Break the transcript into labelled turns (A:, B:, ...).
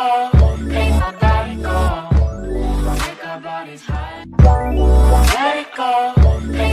A: go, make my body go. Make our bodies high. Let it go.